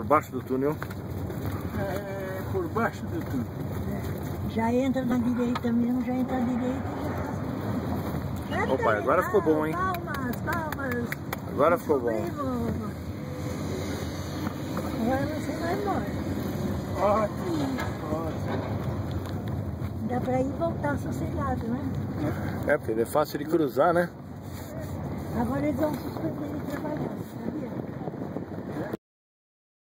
por baixo do túnel. É, por baixo do túnel. É, já entra na direita mesmo, já entra na direita já. Opa, agora ficou bom, hein? Ah, palmas, palmas. Agora ficou bom. Agora você vai embora. Ótimo, ótimo. Dá pra ir e voltar sossegado, né? É, porque ele é fácil de cruzar, né? Agora eles vão suspender de trabalhar.